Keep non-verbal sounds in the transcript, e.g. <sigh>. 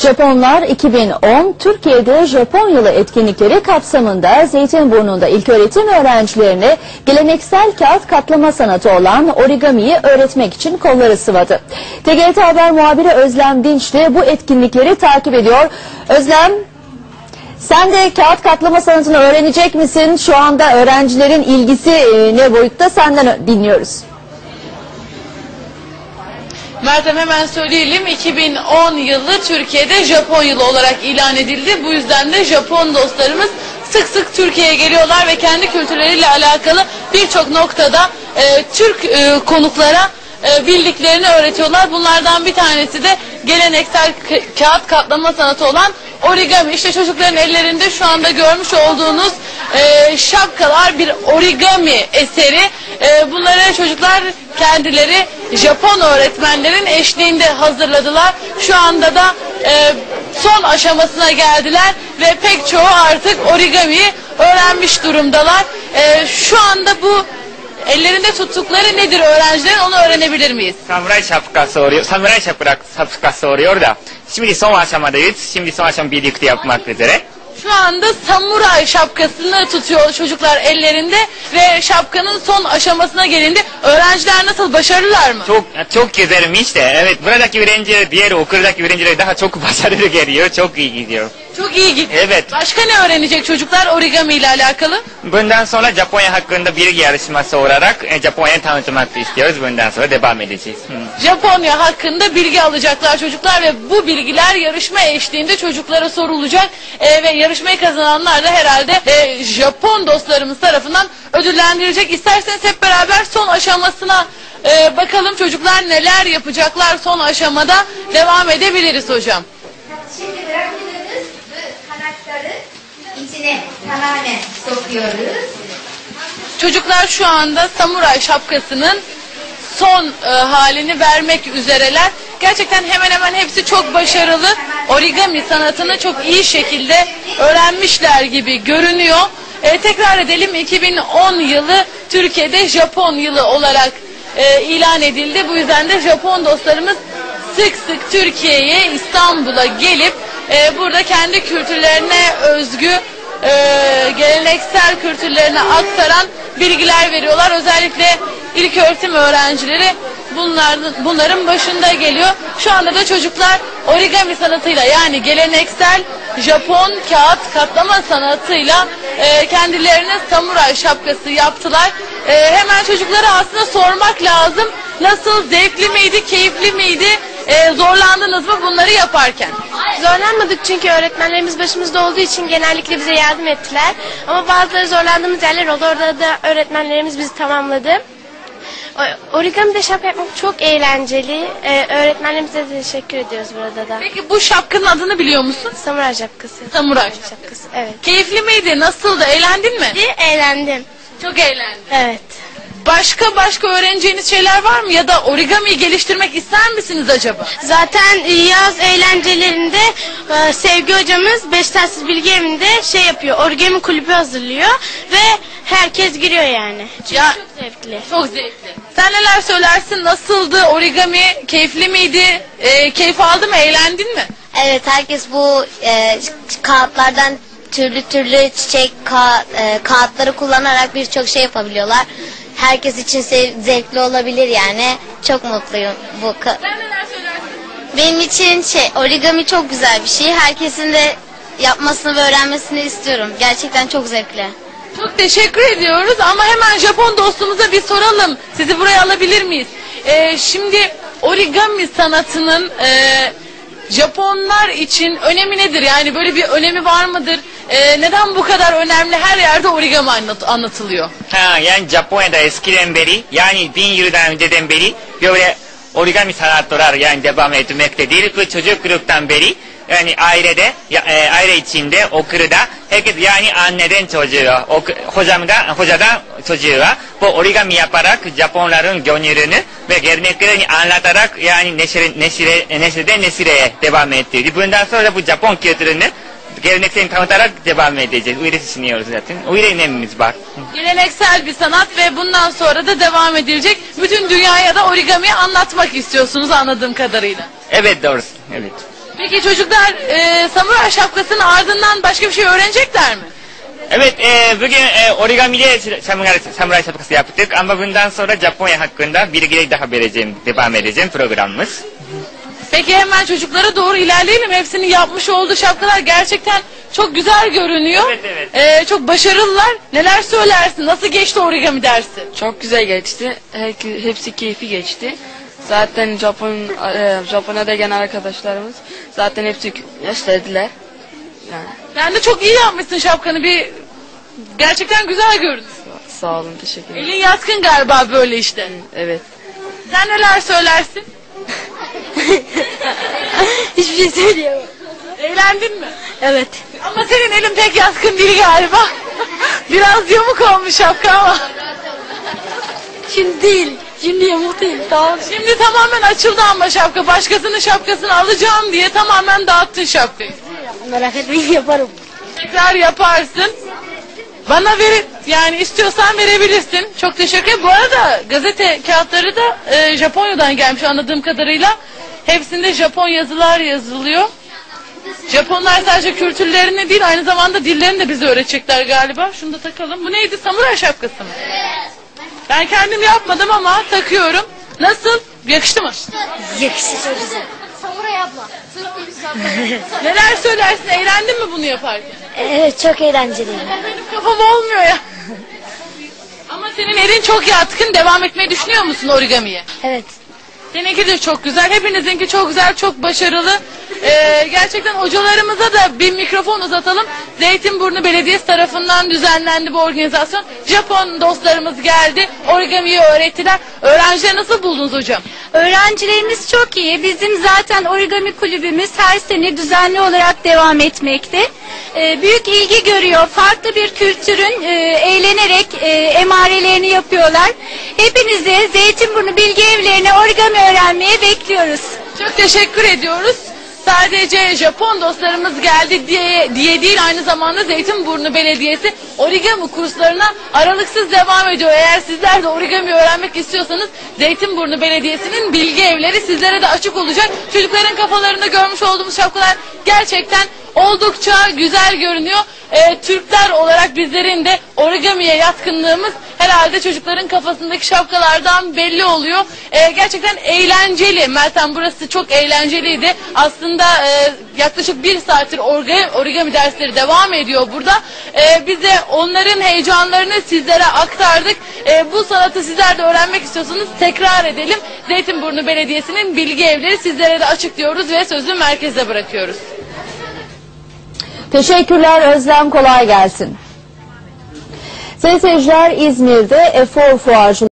Japonlar 2010 Türkiye'de Japon Yılı etkinlikleri kapsamında Zeytinburnu'nda ilköğretim öğrencilerine geleneksel kağıt katlama sanatı olan origamiyi öğretmek için kolları sıvadı. TGRT Haber muhabiri Özlem Dinç de bu etkinlikleri takip ediyor. Özlem sen de kağıt katlama sanatını öğrenecek misin? Şu anda öğrencilerin ilgisi e, ne boyutta senden dinliyoruz. Meltem hemen söyleyelim 2010 yılı Türkiye'de Japon yılı olarak ilan edildi. Bu yüzden de Japon dostlarımız sık sık Türkiye'ye geliyorlar ve kendi kültürleriyle alakalı birçok noktada e, Türk e, konuklara e, bildiklerini öğretiyorlar. Bunlardan bir tanesi de geleneksel ka- kağıt katlama sanatı olan origami. İşte çocukların ellerinde şu anda görmüş olduğunuz e, şapkalar bir origami eseri. E, bunları çocuklar kendileri Japon öğretmenlerin eşliğinde hazırladılar. Şu anda da e, son aşamasına geldiler ve pek çoğu artık origamiyi öğrenmiş durumdalar. E, şu anda bu ellerinde tuttukları nedir öğrencilerin onu öğrenebilir miyiz? Samuray şapkası oluyor. Samuray şapka, şapkası oluyor da. Şimdi son aşamadayız. Şimdi son aşama birlikte yapmak üzere. Şu anda samuray şapkasını tutuyor çocuklar ellerinde ve şapkanın son aşamasına gelindi. Öğrenciler nasıl başarılılar mı? Çok çok güzelmiş de. Evet buradaki öğrenciler diğer okuldaki öğrenciler daha çok <laughs> başarılı geliyor. Çok iyi gidiyor. Çok iyi gitti. Evet. Başka ne öğrenecek çocuklar origami ile alakalı? Bundan sonra Japonya hakkında bilgi yarışması olarak e, Japonya'yı tanıtmak istiyoruz. Bundan sonra devam edeceğiz. Hı. Japonya hakkında bilgi alacaklar çocuklar ve bu bilgiler yarışma eşliğinde çocuklara sorulacak Ee, ve yarışmayı kazananlar da herhalde e, Japon dostlarımız tarafından ödüllendirilecek. İsterseniz hep beraber son aşamasına e, bakalım çocuklar neler yapacaklar son aşamada devam edebiliriz hocam. Şimdi bırakıyoruz bu kanatları içine tamamen sokuyoruz. Çocuklar şu anda samuray şapkasının son e, halini vermek üzereler. Gerçekten hemen hemen hepsi çok başarılı. Origami sanatını çok iyi şekilde öğrenmişler gibi görünüyor. E, tekrar edelim 2010 yılı Türkiye'de Japon yılı olarak e, ilan edildi. Bu yüzden de Japon dostlarımız sık sık Türkiye'ye İstanbul'a gelip e, burada kendi kültürlerine özgü e, geleneksel kültürlerini aktaran bilgiler veriyorlar. Özellikle ilk öğretim öğrencileri bunların, bunların başında geliyor. Şu anda da çocuklar origami sanatıyla yani geleneksel Japon kağıt katlama sanatıyla e, kendilerine samuray şapkası yaptılar. E, hemen çocuklara aslında sormak lazım. Nasıl zevkli miydi, keyifli miydi, e, zorlandınız mı bunları yaparken? Zorlanmadık çünkü öğretmenlerimiz başımızda olduğu için genellikle bize yardım ettiler. Ama bazıları zorlandığımız yerler oldu. Orada da öğretmenlerimiz bizi tamamladı. O- Origami'de şapka yapmak çok eğlenceli. Ee, öğretmenlerimize de teşekkür ediyoruz burada da. Peki bu şapkanın adını biliyor musun? Samuray şapkası. Samuray. şapkası. Evet. Keyifli miydi? Nasıldı? Eğlendin mi? Eğlendim. Çok eğlendim. Evet. Başka başka öğreneceğiniz şeyler var mı? Ya da origamiyi geliştirmek ister misiniz acaba? Zaten yaz eğlencelerinde e, Sevgi hocamız Beşiktaşsız Bilgi Evi'nde şey yapıyor. Origami kulübü hazırlıyor ve herkes giriyor yani. Ya- çok zevkli. Çok zevkli. Sen neler söylersin? Nasıldı? Origami keyifli miydi? Ee, keyif aldı mı? Eğlendin mi? Evet herkes bu e, kağıtlardan türlü türlü çiçek ka- e, kağıtları kullanarak birçok şey yapabiliyorlar. Herkes için zevkli olabilir yani. Çok mutluyum bu. Benim için şey origami çok güzel bir şey. Herkesin de yapmasını ve öğrenmesini istiyorum. Gerçekten çok zevkli. Çok teşekkür ediyoruz ama hemen Japon dostumuza bir soralım. Sizi buraya alabilir miyiz? Ee, şimdi origami sanatının e, Japonlar için önemi nedir? Yani böyle bir önemi var mıdır? Ee, neden bu kadar önemli? Her yerde origami anlat- anlatılıyor. Ha, yani Japonya'da eskiden beri yani bin yıldan önceden beri böyle origami sanatlar yani devam etmektedir. Bu çocukluktan beri yani ailede, ya, e, aile içinde okulda herkes yani anneden çocuğa, ok, hocamdan, hocadan çocuğa bu origami yaparak Japonların gönlünü ve geleneklerini anlatarak yani nesil, nesile, nesilden nesile devam ettirdi. Bundan sonra bu Japon kültürünü geleneklerini tanıtarak devam edeceğiz. Öyle düşünüyoruz zaten. Öyle önemimiz var. Geleneksel bir sanat ve bundan sonra da devam edilecek. Bütün dünyaya da origami anlatmak istiyorsunuz anladığım kadarıyla. Evet doğrusu. Evet. Peki çocuklar e, samuray şapkasının ardından başka bir şey öğrenecekler mi? Evet, e, bugün e, origamiyle samuray, samuray şapkası yaptık ama bundan sonra Japonya hakkında bilgileri daha vereceğim, devam edeceğim programımız. Peki hemen çocuklara doğru ilerleyelim. Hepsinin yapmış olduğu şapkalar gerçekten çok güzel görünüyor. Evet, evet. Ee, çok başarılılar. Neler söylersin? Nasıl geçti origami dersi? Çok güzel geçti. Hepsi keyfi geçti. Zaten Japon e, Japonya'da gelen arkadaşlarımız zaten hepsi gösterdiler. Yani Ben de çok iyi yapmışsın şapkanı. Bir gerçekten güzel görünüyor. sağ olun teşekkür ederim. Elin yatkın galiba böyle işte. Evet. Sen neler söylersin? <laughs> Hiçbir şey söyleyemem. Eğlendin mi? Evet. Ama senin elin pek yatkın değil galiba. Biraz yamuk olmuş şapka ama. Şimdi değil. Şimdi yamuk değil. Tamam. Şimdi tamamen açıldı ama şapka. Başkasının şapkasını alacağım diye tamamen dağıttın şapkayı. Merak etmeyin yaparım. Tekrar yaparsın. Bana ver yani istiyorsan verebilirsin. Çok teşekkür ederim. Bu arada gazete kağıtları da e, Japonya'dan gelmiş anladığım kadarıyla. Hepsinde Japon yazılar yazılıyor. Japonlar sadece kültürlerini değil aynı zamanda dillerini de bize öğretecekler galiba. Şunu da takalım. Bu neydi? Samuray şapkası mı? Ben kendim yapmadım ama takıyorum. Nasıl? Yakıştı mı? Yakışır. Samuray abla. <laughs> Neler söylersin? Eğlendin mi bunu yaparken? Evet çok eğlenceli. Benim kafam olmuyor ya. <laughs> Ama senin elin çok yatkın. Devam etmeyi düşünüyor musun origamiye? Evet. Seninki de çok güzel. Hepinizinki çok güzel, çok başarılı. Ee, gerçekten hocalarımıza da bir mikrofon uzatalım. Zeytinburnu Belediyesi tarafından düzenlendi bu organizasyon. Japon dostlarımız geldi. Origamiyi öğrettiler. Öğrencileri nasıl buldunuz hocam? Öğrencilerimiz çok iyi. Bizim zaten origami kulübümüz her sene düzenli olarak devam etmekte. Ee, büyük ilgi görüyor. Farklı bir kültürün e, eğlenerek e, emarelerini yapıyorlar. Hepinizi Zeytinburnu Bilgi Evlerine origami öğrenmeye bekliyoruz. Çok teşekkür ediyoruz. Sadece Japon dostlarımız geldi diye, diye değil aynı zamanda Zeytinburnu Belediyesi origami kurslarına aralıksız devam ediyor. Eğer sizler de origami öğrenmek istiyorsanız Zeytinburnu Belediyesi'nin bilgi evleri sizlere de açık olacak. Çocukların kafalarında görmüş olduğumuz şapkalar gerçekten oldukça güzel görünüyor. Ee, Türkler olarak bizlerin de origamiye yatkınlığımız herhalde çocukların kafasındaki şapkalardan belli oluyor. Ee, gerçekten eğlenceli. Meltem burası çok eğlenceliydi. Aslında e, yaklaşık bir saattir orga- origami dersleri devam ediyor burada. Ee, biz de onların heyecanlarını sizlere aktardık. Ee, bu sanatı sizler de öğrenmek istiyorsanız tekrar edelim. Zeytinburnu Belediyesi'nin bilgi evleri sizlere de açık diyoruz ve sözü merkeze bırakıyoruz. Teşekkürler Özlem kolay gelsin. Sayın seyirciler İzmir'de Efor Fuarcılığı